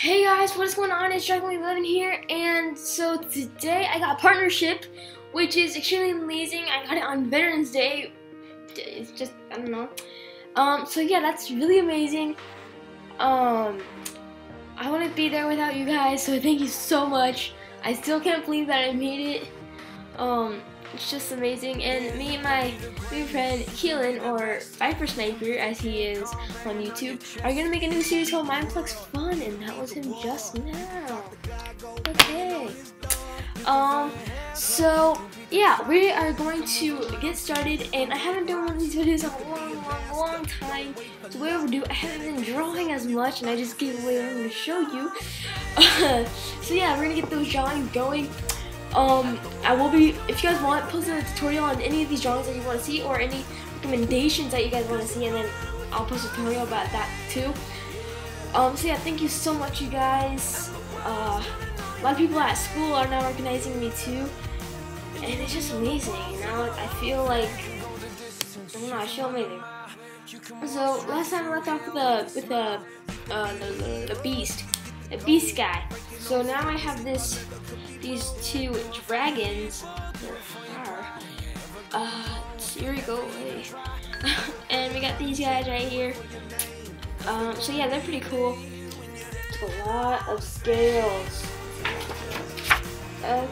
Hey guys, what's going on? It's Dragon11 here, and so today I got a partnership, which is extremely amazing. I got it on Veterans Day. It's just, I don't know. Um, so yeah, that's really amazing. Um, I wouldn't be there without you guys, so thank you so much. I still can't believe that I made it. Um, it's just amazing. And me and my new friend Keelan, or Viper Sniper as he is on YouTube, are gonna make a new series called Mineplex Fun, and that was him just now. Okay. Um, so yeah, we are going to get started, and I haven't done one of these videos in a long, long, long time. It's way overdue. I haven't been drawing as much, and I just gave away what I'm to show you. so yeah, we're gonna get those drawings going. Um, I will be, if you guys want, posting a tutorial on any of these drawings that you want to see or any recommendations that you guys want to see and then I'll post a tutorial about that too. Um, so yeah, thank you so much you guys. Uh, a lot of people at school are now recognizing me too. And it's just amazing, you know? I feel like, I don't know, I feel amazing. So last time I left off with the, with the, uh, the, the beast, the beast guy. So now I have this these two dragons. Uh, here we go. and we got these guys right here. Um, so yeah, they're pretty cool. It's a lot of scales. Okay.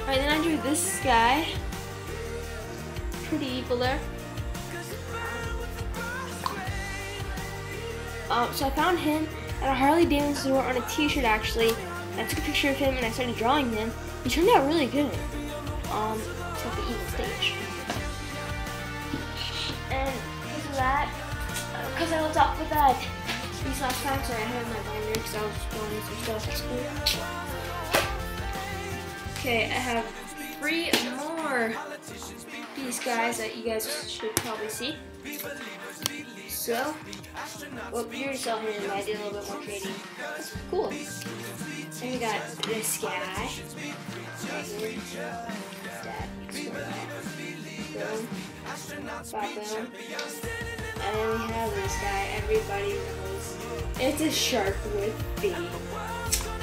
Alright, then I drew this guy. Pretty evil there. Um, so I found him at a Harley Davidson store on a t-shirt actually. I took a picture of him and I started drawing him. He turned out really good. Um, like the evil stage. And because of that, because I was up with that these last time, so I had my binder because I was drawing some stuff at school. Okay, I have three more these guys that you guys should probably see. So, well, you already saw him, but I did a little bit more. That's cool. Then we got this guy. Boom. And then we have this guy, everybody knows. It's a shark with feet.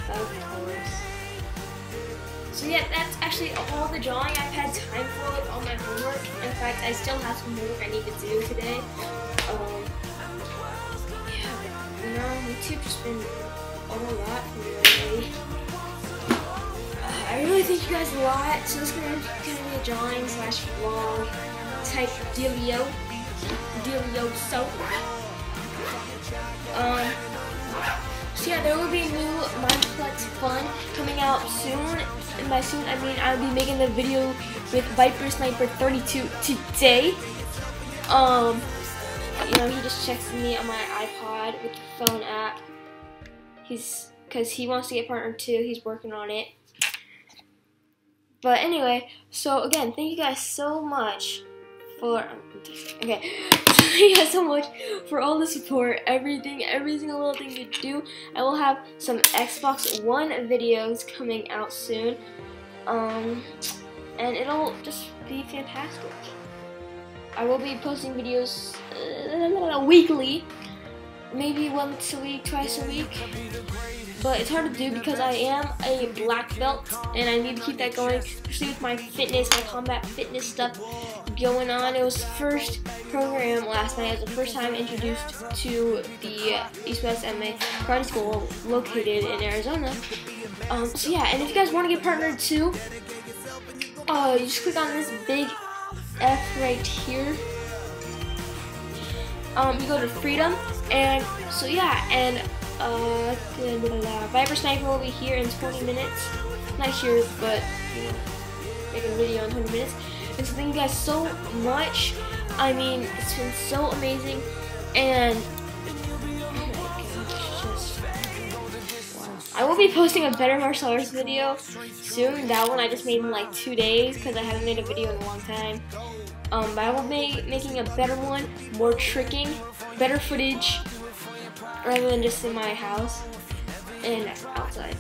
Course. So yeah, that's actually all the drawing I've had time for with all my homework. In fact, I still have some homework I need to do today. Um, yeah, you know, YouTube just been a lot for me lately. Uh, I really thank you guys a lot. So this is gonna, be a drawing slash vlog type dealio. Dealio so. Um, so yeah, there will be new Mineplex Fun coming out soon. And by soon, I mean I'll be making the video with Viper Sniper 32 today. Um, you know, he just checks me on my iPod with the phone app. He's because he wants to get partner too. He's working on it. But anyway, so again, thank you guys so much for okay. thank you guys so much for all the support, everything, every single little thing you do. I will have some Xbox One videos coming out soon, um, and it'll just be fantastic. I will be posting videos uh, weekly maybe once a week, twice a week. But it's hard to do because I am a black belt and I need to keep that going, especially with my fitness, my combat fitness stuff going on. It was first program last night. It was the first time introduced to the East West MMA Karate School located in Arizona. Um, so yeah, and if you guys want to get partnered too, uh, you just click on this big F right here. Um, you go to freedom and so yeah, and uh, Viper Sniper will be here in 20 minutes. Not here, but you know, make a video in 20 minutes. So thank you guys so much. I mean, it's been so amazing, and I will be posting a better martial arts video soon. That one I just made in like two days because I haven't made a video in a long time. Um, but I will be making a better one, more tricking, better footage, rather than just in my house and outside.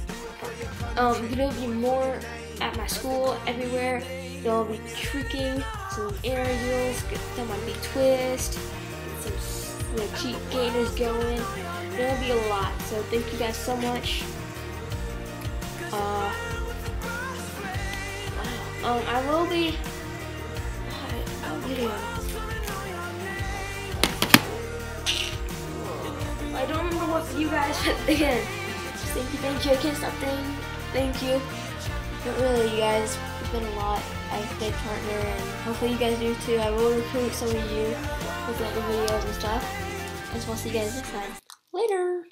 Um, there'll be more at my school, everywhere. There'll be tricking, some aerials, there might be twist, some the cheat gainers going. There'll be a lot. So thank you guys so much. Uh, um, I will be. Uh, video. I don't remember what you guys, but again, thank you, thank you. I can't stop saying thank you. But really, you guys, it's been a lot. I good partner, and hopefully you guys do too. I will recruit some of you with the videos and stuff. And so I'll see you guys next time. Later!